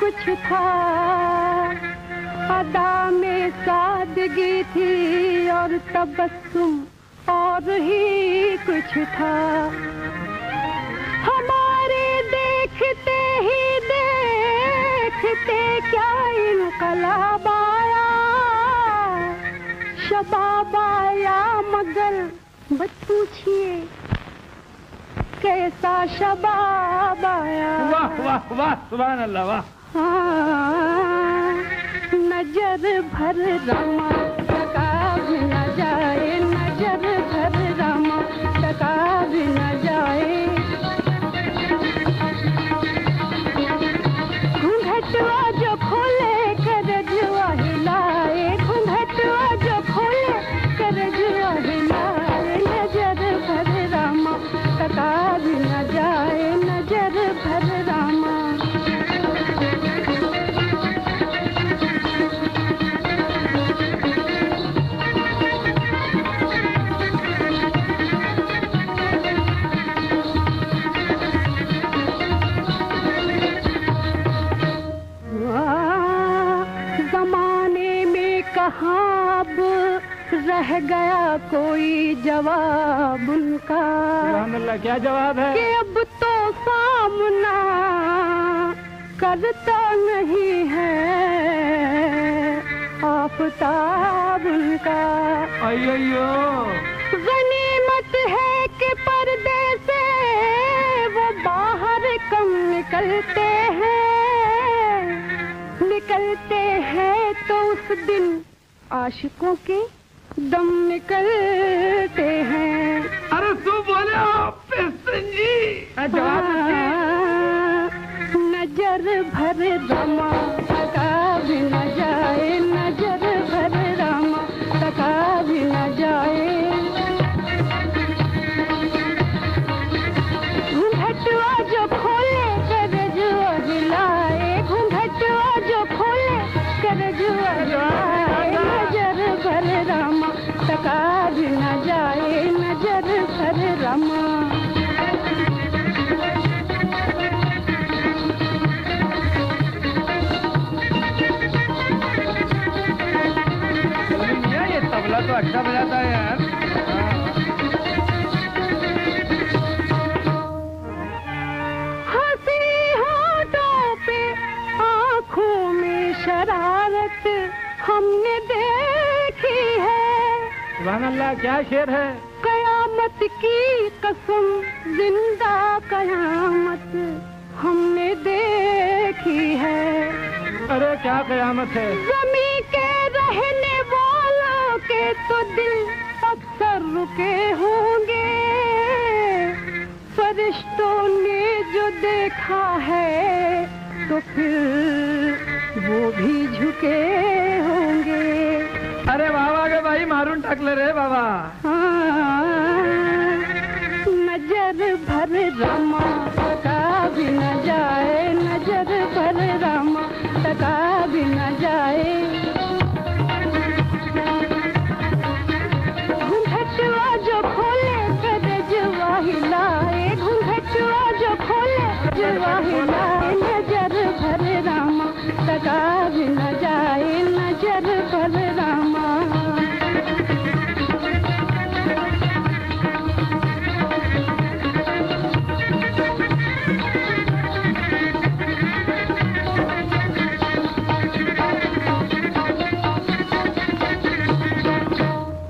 कुछ था। अदा में सादगी थी और तबस्सुम और ही कुछ था। हमारे देखते ही देखते क्या इनकलाब आया। शबाब आया मगर बस पूछिए, कैसा शबाब आया। वाह वाह वाह अल्लाह, वाह। हाँ, नज़र भर रमा रह गया कोई जवाब उनका। क्या जवाब है? कि अब तो सामना करता नहीं है। आफताब उनका। अयो गनीमत है कि पर्दे से वो बाहर कम निकलते हैं। निकलते हैं तो उस दिन आशिकों के दम निकलते हैं। अरे तू बोले आप जी जवाब ये तो अच्छा बजाता है यार। हँसी होठों पे आँखों में शरारत हमने देखी है। अल्लाह क्या शेर है? कयामत की कसम ज़िंदा कयामत हमने देखी है। अरे क्या कयामत है? जमी के रहने के तो दिल अक्सर रुके होंगे। फरिश्तों ने जो देखा है तो फिर वो भी झुके होंगे। अरे बाबा के भाई मारून टाकले रे बाबा। हाँ, नज़र भर रमा टका भी न जाए नज़र भर रमा टका भी न जाए।